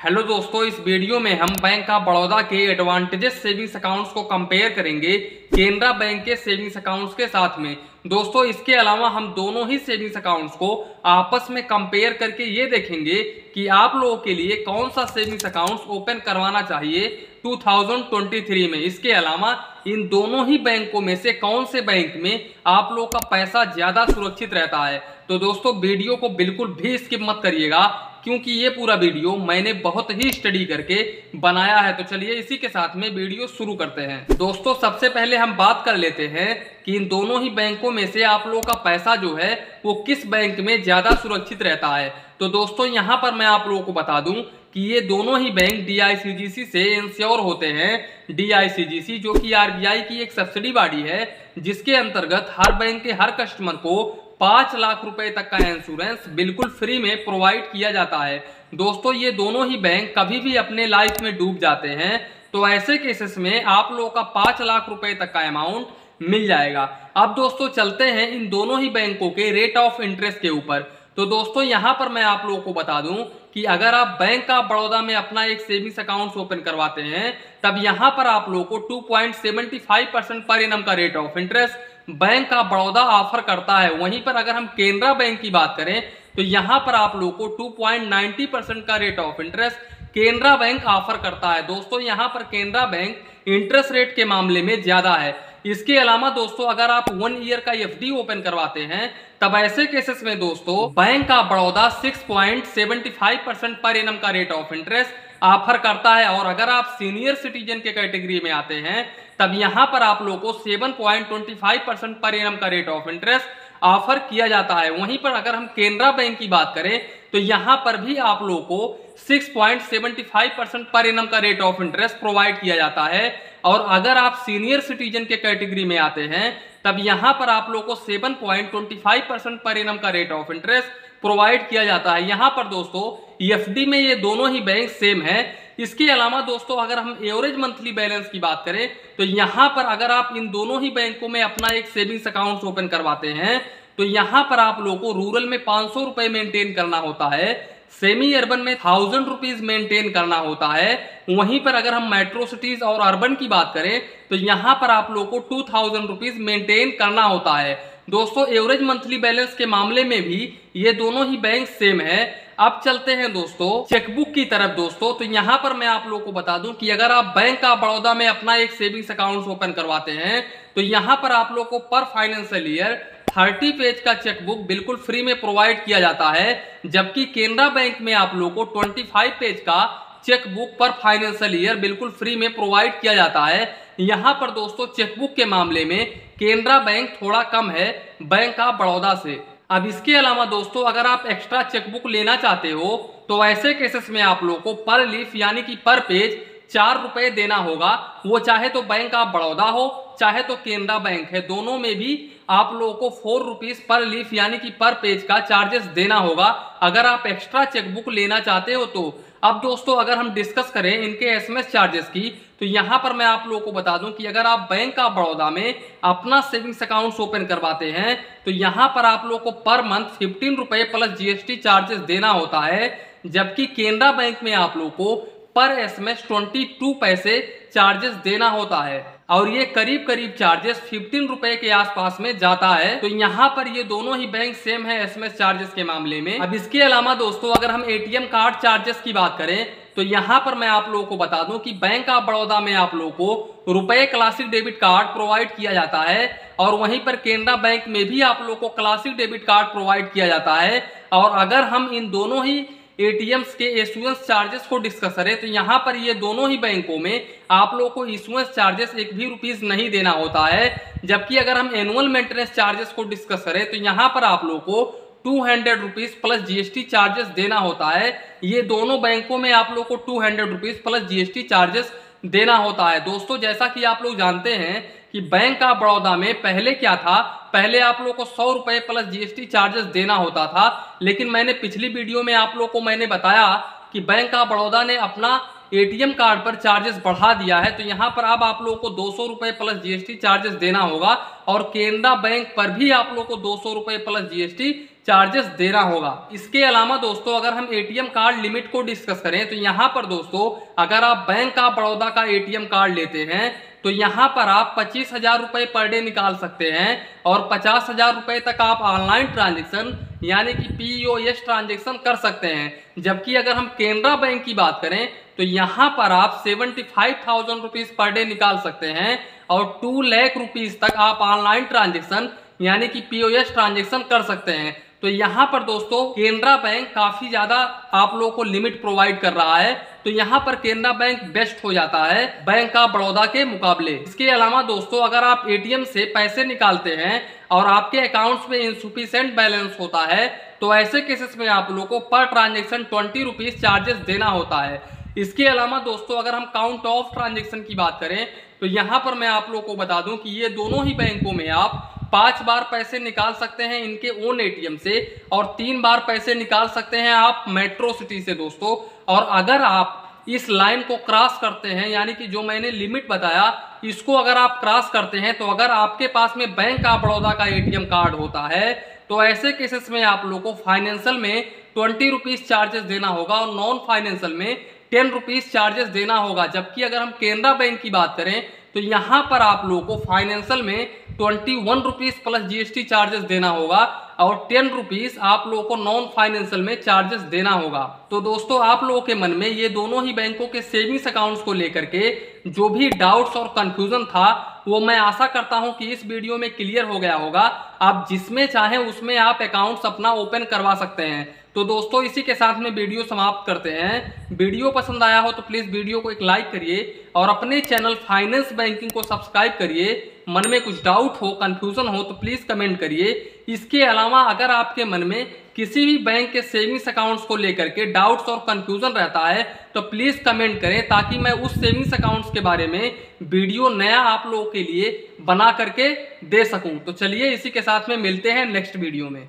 Hello दोस्तों, इस video में हम बैंक ऑफ़ बड़ौदा के एडवांटेजेस सेविंग्स अकाउंट्स को कंपेयर करेंगे, केनरा बैंक के सेविंग्स अकाउंट्स के साथ में। दोस्तों, इसके अलावा हम दोनों ही सेविंग्स अकाउंट्स को आपस में कंपेयर करके ये देखेंगे कि आप लोगों के लिए कौन सा सेविंग्स अकाउंट्स ओपन करवाना चाहिए 2023 में। इसके अलावा इन दोनों ही बैंकों में से कौन से बैंक में आप लोग का पैसा ज़्यादा सुरक्षित रहता है। तो दोस्तों, वीडियो को बिल्कुल भी स्किप मत करिएगा। क्योंकि ये पूरा वीडियो मैंने बहुत ही स्टडी करके बनाया है। तो चलिए इसी के साथ में वीडियो शुरू करते हैं। दोस्तों, सबसे पहले हम बात कर लेते हैं कि इन दोनों ही बैंकों में से आप लोगों का पैसा जो है, वो किस बैंक में ज़्यादा सुरक्षित रहता है। तो दोस्तों, यहाँ पर मैं आप लोगों को बता दूँ कि ये दोनों ही बैंक डीआईसीजीसी से इंश्योर होते हैं। डीआईसीजीसी जो कि आरबीआई की एक सब्सिडी बॉडी है, जिसके अंतर्गत हर बैंक के हर कस्टमर को पाँच लाख रुपए तक का इंश्योरेंस बिल्कुल फ्री में प्रोवाइड किया जाता है। दोस्तों, ये दोनों ही बैंक कभी भी अपने लाइफ में डूब जाते हैं। तो ऐसे केसेस में आप लोगों का पाँच लाख रुपए तक का अमाउंट मिल जाएगा। अब दोस्तों, चलते हैं इन दोनों ही बैंकों के रेट ऑफ़ इंटरेस्ट के ऊपर। तो दोस्तों, यहाँ पर मैं आप लोगों को बता दूँ कि अगर आप बैंक ऑफ़ बड़ौदा में अपना एक सेविंग्स अकाउंट ओपन करवाते हैं, तब यहाँ पर आप लोगों को 2.75 परसेंट पर इनम का rate of interest bank of Baroda offer करता है। वहीं पर अगर हम केनरा बैंक की बात करें तो यहाँ पर आप लोगों को 2.90 परसेंट का rate of interest Canara bank offer करता है। दोस्तों, यहाँ पर केनरा बैंक इंटरेस्ट रेट के मामले में ज़्यादा है। इसके अलावा दोस्तों, अगर आप वन ईयर का एफ़ ओपन करवाते हैं, तब ऐसे केसेस में दोस्तों, bank of Baroda 6.75 percent per annum का रेट ऑफ़ इंटरेस्ट ऑफ़र करता है और अगर आप सीनियर सिटीजन के कैटेगरी में आते हैं, तब यहाँ पर आप लोगों को 7.25 परसेंट पर एनम का रेट ऑफ़ इंटरेस्ट ऑफ़र किया जाता है। वहीं पर अगर हम केनरा बैंक की बात करें तो यहाँ पर भी आप लोगों को 6.75 परसेंट पर एनम का रेट ऑफ़ इंटरेस्ट प्रोवाइड किया जाता है। और अगर आप सीनियर सिटीजन के कैटेगरी में आते हैं, तब यहाँ पर आप लोगों को 7.25 परसेंट पर एनम का रेट ऑफ़ इंटरेस्ट प्रोवाइड किया जाता है। यहाँ पर दोस्तों एफडी में ये दोनों ही बैंक सेम है। इसके अलावा दोस्तों, अगर हम एवरेज मंथली बैलेंस की बात करें तो यहाँ पर अगर आप इन दोनों ही बैंकों में अपना एक सेविंग्स अकाउंट ओपन करवाते हैं तो यहाँ पर आप लोगों को रूरल में पाँच सौ रुपए मेंटेन करना होता है सेमी अर्बन में थाउज़ेंड रुपीज़ मेंटेन करना होता है। वहीं पर अगर हम मेट्रो सिटीज़ और अर्बन की बात करें तो यहाँ पर आप लोगों को टू थाउज़ेंड रुपीज़ मेंटेन करना होता है। दोस्तों एवरेज मंथली बैलेंस के मामले में भी ये दोनों ही बैंक सेम है। अब चलते हैं दोस्तों चेकबुक की तरफ़ दोस्तों। तो यहाँ पर मैं आप लोगों को बता दूँ कि अगर आप बैंक ऑफ़ बड़ौदा में अपना एक सेविंग्स अकाउंट ओपन करवाते हैं तो यहाँ पर आप लोग को per financial year thirty page का चेकबुक बिल्कुल फ्री में प्रोवाइड किया जाता है, जबकि केनरा बैंक में आप लोग को ट्वेंटी पेज का चेकबुक पर फाइनेंशियल ईयर बिल्कुल फ्री में प्रोवाइड किया जाता है। यहाँ पर दोस्तों चेकबुक के मामले में केनरा बैंक थोड़ा कम है, बैंक ऑफ़ बड़ौदा से। अब इसके अलावा दोस्तों, अगर आप एक्स्ट्रा चेकबुक लेना चाहते हो तो ऐसे केसेस में आप लोगों को पर लीफ यानी कि पर पेज चार रुपए देना होगा। वो चाहे तो बैंक ऑफ़ बड़ौदा हो, चाहे तो केनरा बैंक है। दोनों में भी आप लोगों को फोर रुपीज़ पर लीफ यानी कि पर पेज का चार्जेस देना होगा। अगर आप एक्स्ट्रा चेकबुक लेना चाहते हो तो अब दोस्तों, अगर हम डिस्कस करें इनके एसएमएस चार्जेस की तो यहाँ पर मैं आप लोगों को बता दूँ कि अगर आप बैंक ऑफ़ बड़ौदा में अपना सेविंग्स अकाउंट्स ओपन करवाते हैं तो यहाँ पर आप लोग को पर मंथ फिफ्टीन रुपए प्लस जीएसटी चार्जेस देना होता है, जबकि केनरा बैंक में आप लोग को पर एसएमएस ट्वेंटी टू पैसे चार्जेस देना होता है। और ये करीब करीब चार्जेस फिफ्टीन रुपए के आसपास में जाता है। तो यहाँ पर ये दोनों ही बैंक सेम है एसएमएस चार्जेस के मामले में। अब इसके अलावा दोस्तों, अगर हम एटीएम कार्ड चार्जेस की बात करें तो यहाँ पर मैं आप लोगों को बता दूँ कि बैंक ऑफ़ बड़ौदा में आप लोगों को रुपए क्लासिक डेबिट कार्ड प्रोवाइड किया जाता है और वहीं पर केनरा बैंक में भी आप लोगों को क्लासिक डेबिट कार्ड प्रोवाइड किया जाता है। और अगर हम इन दोनों ही एटीएम्स के इशुएंस चार्जेस को डिस्कस करें तो यहाँ पर ये दोनों ही बैंकों में आप लोगों को इशुएंस चार्जेस एक भी रुपीज़ नहीं देना होता है। जबकि अगर हम एनुअल मेंटेनेंस चार्जेस को डिस्कस करें तो यहाँ पर आप लोग को two hundred rupees plus GST charges देना होता है। ये दोनों बैंकों में आप लोग को two hundred rupees plus GST charges देना होता है। दोस्तों, जैसा कि आप लोग जानते हैं कि बैंक ऑफ़ बड़ौदा में पहले क्या था? पहले आप लोग को सौ रुपए प्लस जीएसटी चार्जेस देना होता था। लेकिन मैंने पिछली वीडियो में आप लोग को मैंने बताया कि बैंक ऑफ़ बड़ौदा ने अपना एटीएम कार्ड पर चार्जेस बढ़ा दिया है। तो यहाँ पर अब आप लोगों को दो सौ रुपए प्लस जीएसटी चार्जेस देना होगा। और केनरा बैंक पर भी आप लोग को दो सौ रुपए प्लस जीएसटी चार्जेस देना होगा। इसके अलावा दोस्तों, अगर हम एटीएम कार्ड लिमिट को डिस्कस करें तो यहाँ पर दोस्तों, अगर आप बैंक ऑफ़ बड़ौदा का एटीएम कार्ड लेते हैं तो यहाँ पर आप पच्चीस हज़ार रुपए पर डे निकाल सकते हैं और पचास हज़ार रुपए तक आप ऑनलाइन ट्रांजेक्शन यानी कि पीओएस ट्रांजेक्शन कर सकते हैं। जबकि अगर हम केनरा बैंक की बात करें तो यहाँ पर आप seventy five thousand rupees per day निकाल सकते हैं और टू लैख रुपीज़ तक आप ऑनलाइन ट्रांजेक्शन यानी कि पीओएस ट्रांजेक्शन कर सकते हैं। तो यहाँ पर दोस्तों केनरा बैंक काफ़ी ज़्यादा आप लोगों को लिमिट प्रोवाइड कर रहा है। तो यहाँ पर केनरा बैंक बेस्ट हो जाता है बैंक ऑफ़ बड़ौदा के मुकाबले। इसके अलावा दोस्तों अगर आप एटीएम से पैसे निकालते हैं और आपके अकाउंट्स में इंसुफिशियंट बैलेंस होता है तो ऐसे केसेस में आप लोगों को per transaction twenty rupees charges देना होता है। इसके अलावा दोस्तों अगर हम काउंट ऑफ़ ट्रांजेक्शन की बात करें तो यहाँ पर मैं आप लोगों को बता दूँ कि ये दोनों ही बैंकों में आप पाँच बार पैसे निकाल सकते हैं इनके ओन एटीएम से और तीन बार पैसे निकाल सकते हैं आप मेट्रो सिटी से, दोस्तों। और अगर आप इस लाइन को क्रॉस करते हैं, यानी कि जो मैंने लिमिट बताया, इसको अगर आप क्रॉस करते हैं तो अगर आपके पास में बैंक ऑफ़ बड़ौदा का एटीएम कार्ड होता है तो ऐसे केसेस में आप लोग को फाइनेंशियल में ट्वेंटी रुपीज़ चार्जेस देना होगा और नॉन फाइनेंशियल में टेन रुपीज़ चार्जेस देना होगा। जबकि अगर हम केनरा बैंक की बात करें तो यहाँ पर आप लोगों को फाइनेंशियल में twenty one rupees plus GST charges देना होगा और टेन रुपीज़ आप लोगों को नॉन फाइनेंशियल में चार्जेस देना होगा। तो दोस्तों, आप लोगों के मन में ये दोनों ही बैंकों के सेविंग्स अकाउंट्स को लेकर के जो भी डाउट्स और कंफ्यूजन था, वो मैं आशा करता हूँ कि इस वीडियो में क्लियर हो गया होगा। आप जिसमें चाहें उसमें आप अकाउंट्स अपना ओपन करवा सकते हैं। तो दोस्तों, इसी के साथ में वीडियो समाप्त करते हैं। वीडियो पसंद आया हो तो प्लीज़ वीडियो को एक लाइक करिए और अपने चैनल फाइनेंस बैंकिंग को सब्सक्राइब करिए। मन में कुछ डाउट हो कंफ्यूजन हो तो प्लीज़ कमेंट करिए। इसके अलावा, अगर आपके मन में किसी भी बैंक के सेविंग्स अकाउंट्स को लेकर के डाउट्स और कंफ्यूजन रहता है तो प्लीज़ कमेंट करें ताकि मैं उस सेविंग्स अकाउंट्स के बारे में वीडियो नया आप लोगों के लिए बना करके दे सकूँ। तो चलिए, इसी के साथ में मिलते हैं नेक्स्ट वीडियो में।